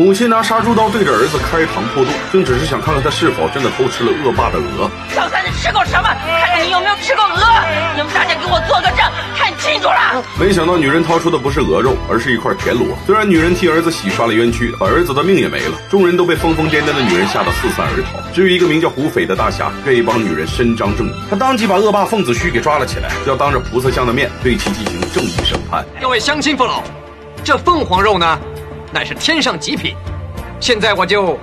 母亲拿杀猪刀对着儿子开膛破肚，竟只是想看看他是否真的偷吃了恶霸的鹅。小三，你吃过什么？看看你有没有吃过鹅！你们大家给我做个证，看清楚了。没想到女人掏出的不是鹅肉，而是一块田螺。虽然女人替儿子洗刷了冤屈，可儿子的命也没了。众人都被疯疯癫癫的女人吓得四散而逃。至于一个名叫胡斐的大侠，愿意帮女人伸张正义，他当即把恶霸奉子虚给抓了起来，要当着菩萨像的面对其进行正义审判。各位乡亲父老，这凤凰肉呢？乃是天上极品，现在我就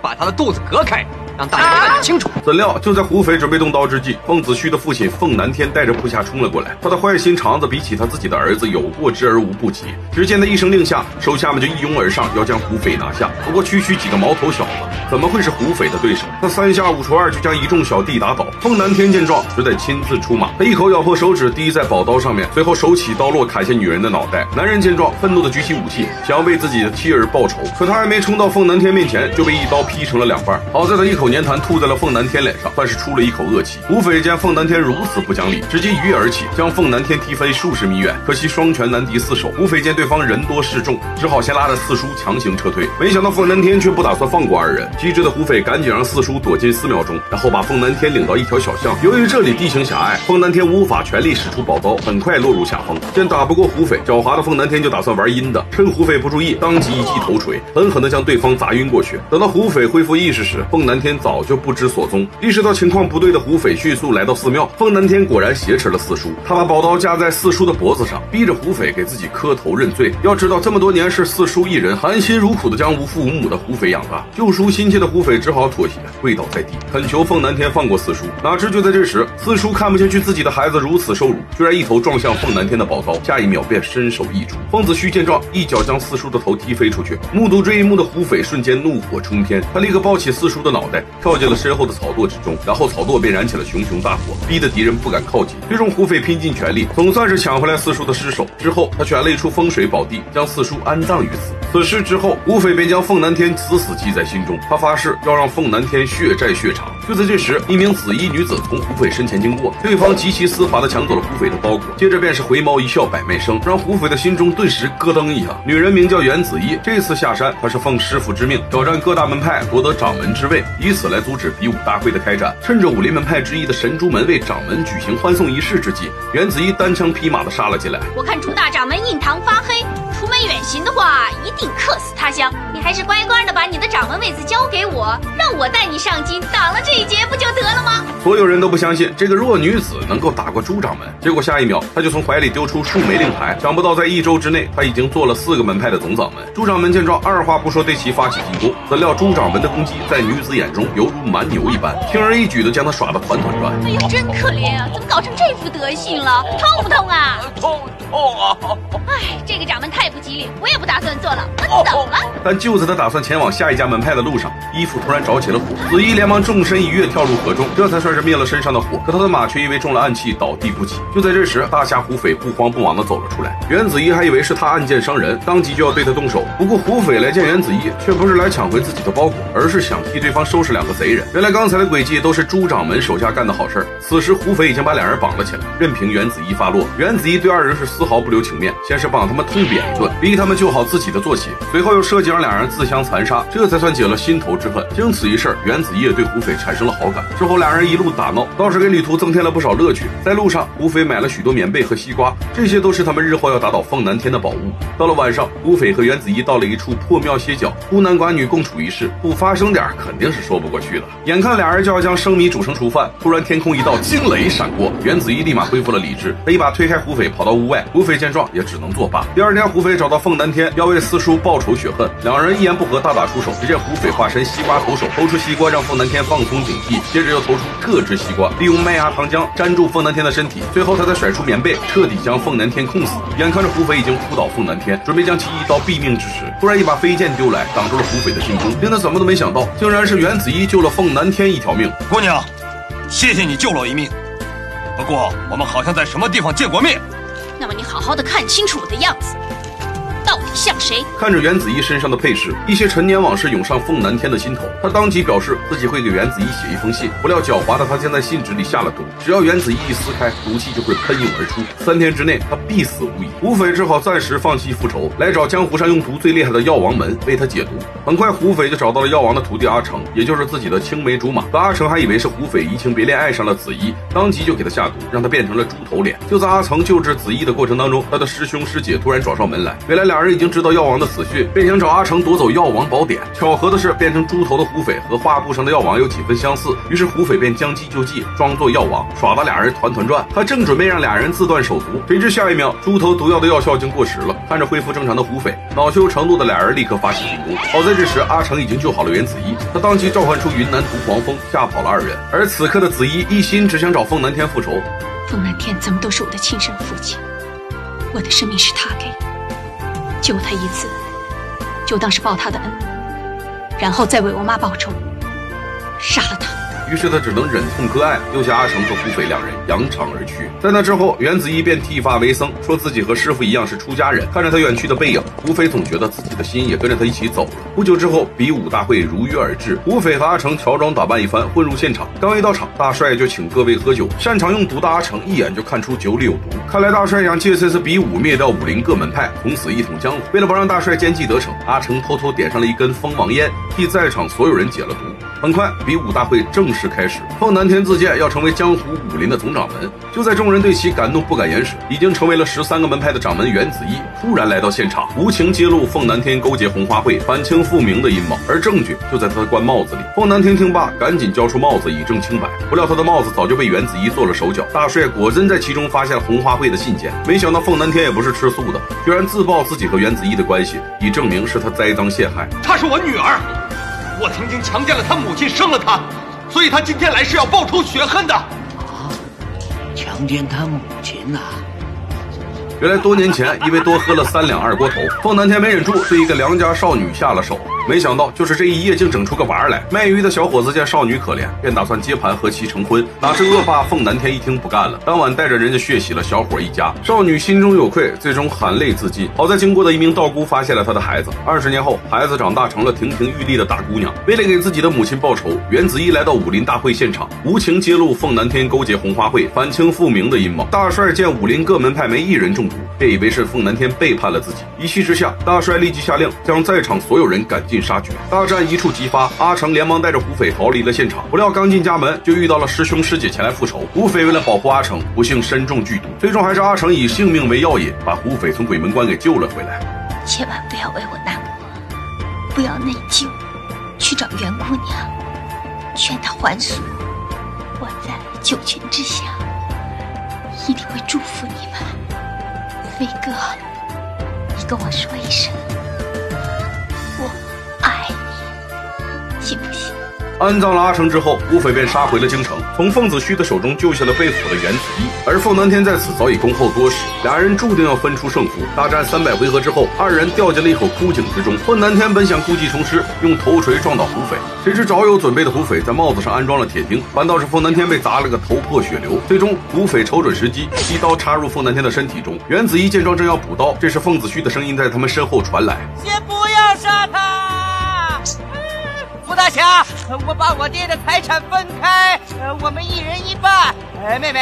把他的肚子割开，让大家都看清楚。怎料就在胡斐准备动刀之际，孟子虚的父亲凤南天带着部下冲了过来。他的坏心肠子比起他自己的儿子有过之而无不及。只见他一声令下，手下们就一拥而上，要将胡斐拿下。不过区区几个毛头小子，怎么会是胡斐的对手？他三下五除二就将一众小弟打倒。凤南天见状，只得亲自出马。他一口咬破手指，滴在宝刀上面，随后手起刀落，砍下女人的脑袋。男人见状，愤怒的举起武器，想要为自己的妻儿报仇。可他还没冲到凤南天面前，就被一刀劈成了两半。好在他一口粘痰吐在了凤南天脸上，算是出了一口恶气。胡斐见凤南天如此不讲理，直接一跃而起，将凤南天踢飞数十米远。可惜双拳难敌四手，胡斐见对方人多势众，只好先拉着四叔强行撤退。没想到凤南天却不打算放过二人，机智的胡斐赶紧让四叔躲进寺庙中，然后把凤南天领到一条小巷。由于这里地形狭隘，凤南天无法全力使出宝刀，很快落入下风。见打不过胡斐，狡猾的凤南天就打算玩阴的，趁胡斐不注意，当即一记头锤，狠狠地将对方砸晕过去。等到胡斐恢复意识时，凤南天早就不知所踪。意识到情况不对的胡斐迅速来到寺庙，凤南天果然挟持了四叔，他把宝刀架在四叔的脖子上，逼着胡斐给自己磕头认罪。要知道，这么多年是四叔一人含辛茹苦的将无父无母的胡斐养大，救赎心切的胡斐只好妥协，跪倒在地，恳求凤南天放过四叔。哪知就在这时，四叔看不下去自己的孩子如此受辱，居然一头撞向凤南天的宝刀，下一秒便身首异处。凤子虚见状，一脚将四叔的头踢飞出去。目睹这一幕的胡斐瞬间怒火冲天，他立刻抱起四叔的脑袋，跳进了身后的草垛之中，然后草垛便燃起了熊熊大火，逼得敌人不敢靠近。最终，胡斐拼尽全力，总算是抢回来四叔的尸首。之后，他选了一处风水宝地，将四叔安葬于此。此事之后，胡斐便将凤南天死死记在心中，他发誓要让凤南天血债血偿。就在这时，一名紫衣女子从胡斐身前经过，对方极其丝滑地抢走了胡斐的包裹，接着便是回眸一笑百媚生，让胡斐的心中顿时咯噔一下。女人名叫袁紫衣，这次下山，她是奉师傅之命挑战各大门派，夺得掌门之位，以此来阻止比武大会的开展。趁着武林门派之一的神珠门为掌门举行欢送仪式之际，袁紫衣单枪匹马地杀了进来。我看朱大掌门印堂发黑，出门远行的话，一定客死他乡。你还是乖乖的把你的掌门位子交给我，让我带你上京，挡了这一劫不就得？所有人都不相信这个弱女子能够打过朱掌门，结果下一秒，他就从怀里丢出数枚令牌。想不到在一周之内，他已经做了四个门派的总掌门。朱掌门见状，二话不说对其发起进攻。怎料朱掌门的攻击在女子眼中犹如蛮牛一般，轻而易举的将他耍得团团转。哎呀，真可怜啊！怎么搞成这副德行了？痛不痛啊？痛痛啊！哎，这个掌门太不吉利，我也不打算做了，我走了。但就在他打算前往下一家门派的路上，衣服突然着起了火，紫衣连忙纵身一跃跳入河中，这才算是灭了身上的火。可他的马却因为中了暗器倒地不起。就在这时，大侠胡斐不慌不忙地走了出来。袁紫衣还以为是他暗箭伤人，当即就要对他动手。不过胡斐来见袁紫衣，却不是来抢回自己的包裹，而是想替对方收拾两个贼人。原来刚才的诡计都是朱掌门手下干的好事儿。此时胡斐已经把两人绑了起来，任凭袁紫衣发落。袁紫衣对二人是丝毫不留情面，先是帮他们痛扁一顿，逼他们救好自己的坐骑，随后又设计让两人自相残杀，这才算解了心头之恨。经此一事，袁紫衣也对胡斐产生了好感。之后两人一路路打闹，倒是给旅途增添了不少乐趣。在路上，胡斐买了许多棉被和西瓜，这些都是他们日后要打倒凤南天的宝物。到了晚上，胡斐和袁紫衣到了一处破庙歇脚，孤男寡女共处一室，不发生点肯定是说不过去的。眼看俩人就要将生米煮成熟饭，突然天空一道惊雷闪过，袁紫衣立马恢复了理智，他一把推开胡斐，跑到屋外。胡斐见状也只能作罢。第二天，胡斐找到凤南天，要为四叔报仇雪恨。两人一言不合，大打出手。只见胡斐化身西瓜投手，投出西瓜让凤南天放松警惕，接着又投出特制西瓜，利用麦芽糖浆粘住凤南天的身体，最后他再甩出棉被，彻底将凤南天控死。眼看着胡斐已经扑倒凤南天，准备将其一刀毙命之时，突然一把飞剑丢来，挡住了胡斐的进攻。令他怎么都没想到，竟然是袁子衣救了凤南天一条命。姑娘，谢谢你救了我一命。不过我们好像在什么地方见过面。那么你好好的看清楚我的样子。到底像谁？看着袁子怡身上的配饰，一些陈年往事涌上凤南天的心头。他当即表示自己会给袁子怡写一封信，不料狡猾的他竟在信纸里下了毒，只要袁子怡一撕开，毒气就会喷涌而出，三天之内他必死无疑。胡斐只好暂时放弃复仇，来找江湖上用毒最厉害的药王门为他解毒。很快，胡斐就找到了药王的徒弟阿成，也就是自己的青梅竹马。可阿成还以为是胡斐移情别恋爱上了子怡，当即就给他下毒，让他变成了猪头脸。就在阿成救治子怡的过程当中，他的师兄师姐突然找上门来，原来俩两人已经知道药王的死讯，便想找阿成夺走药王宝典。巧合的是，变成猪头的胡斐和画布上的药王有几分相似，于是胡斐便将计就计，装作药王，耍得俩人团团转。他正准备让俩人自断手足，谁知下一秒，猪头毒药的药效已经过时了。看着恢复正常的胡斐，恼羞成怒的俩人立刻发起进攻。好在这时阿成已经救好了袁子怡，他当即召唤出云南毒黄蜂，吓跑了二人。而此刻的子怡一心只想找凤南天复仇。凤南天怎么都是我的亲生父亲，我的生命是他给的，救他一次，就当是报他的恩，然后再为我妈报仇，杀了他。于是他只能忍痛割爱，丢下阿成和胡斐两人扬长而去。在那之后，袁子怡便剃发为僧，说自己和师傅一样是出家人。看着他远去的背影，胡斐总觉得自己的心也跟着他一起走了。不久之后，比武大会如约而至，胡斐和阿成乔装打扮一番，混入现场。刚一到场，大帅就请各位喝酒。擅长用毒的阿成一眼就看出酒里有毒，看来大帅想借这次比武灭掉武林各门派，从此一统江湖。为了不让大帅奸计得逞，阿成偷偷点上了一根蜂王烟，替在场所有人解了毒。很快，比武大会正式开始。凤南天自荐要成为江湖武林的总掌门。就在众人对其感动不敢言时，已经成为了十三个门派的掌门袁子怡突然来到现场，无情揭露凤南天勾结红花会、反清复明的阴谋。而证据就在他的官帽子里。凤南天听罢，赶紧交出帽子以证清白。不料他的帽子早就被袁子怡做了手脚。大帅果真在其中发现了红花会的信件。没想到凤南天也不是吃素的，居然自曝自己和袁子怡的关系，以证明是他栽赃陷害。她是我女儿。我曾经强奸了他母亲，生了他，所以他今天来是要报仇雪恨的。啊，强奸他母亲呐！原来多年前，因为多喝了三两二锅头，凤南天没忍住，对一个良家少女下了手。没想到，就是这一夜，竟整出个娃儿来。卖鱼的小伙子见少女可怜，便打算接盘和其成婚。哪知恶霸凤南天一听不干了，当晚带着人家血洗了小伙一家。少女心中有愧，最终含泪自尽。好在经过的一名道姑发现了她的孩子。二十年后，孩子长大成了亭亭玉立的大姑娘。为了给自己的母亲报仇，袁子怡来到武林大会现场，无情揭露凤南天勾结红花会、反清复明的阴谋。大帅见武林各门派没一人中毒，便以为是凤南天背叛了自己。一气之下，大帅立即下令将在场所有人赶尽杀绝。大战一触即发，阿成连忙带着胡斐逃离了现场。不料刚进家门，就遇到了师兄师姐前来复仇。胡斐为了保护阿成，不幸身中剧毒，最终还是阿成以性命为要引，把胡斐从鬼门关给救了回来。千万不要为我难过，不要内疚，去找袁姑娘，劝她还俗。我在九泉之下，一定会祝福你们。飞哥，你跟我说一声。安葬了阿成之后，胡斐便杀回了京城，从凤子虚的手中救下了被俘的袁子怡。而凤南天在此早已恭候多时，俩人注定要分出胜负。大战三百回合之后，二人掉进了一口枯井之中。凤南天本想故技重施，用头锤撞倒胡斐，谁知早有准备的胡斐在帽子上安装了铁钉，反倒是凤南天被砸了个头破血流。最终，胡斐瞅准时机，一刀插入凤南天的身体中。袁子怡见状正要补刀，这时凤子虚的声音在他们身后传来：“先不要杀他。”我把我爹的财产分开，呃，我们一人一半。哎，妹妹，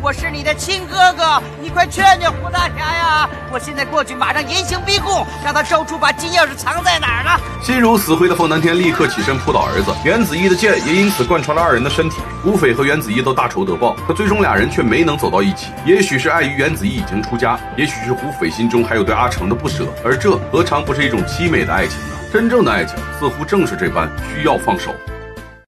我是你的亲哥哥，你快劝劝胡大侠呀！我现在过去，马上严刑逼供，让他招出把金钥匙藏在哪儿了。心如死灰的凤南天立刻起身扑倒儿子，袁子怡的剑也因此贯穿了二人的身体。胡斐和袁子怡都大仇得报，可最终俩人却没能走到一起。也许是碍于袁子怡已经出家，也许是胡斐心中还有对阿成的不舍，而这何尝不是一种凄美的爱情呢？真正的爱情似乎正是这般，需要放手。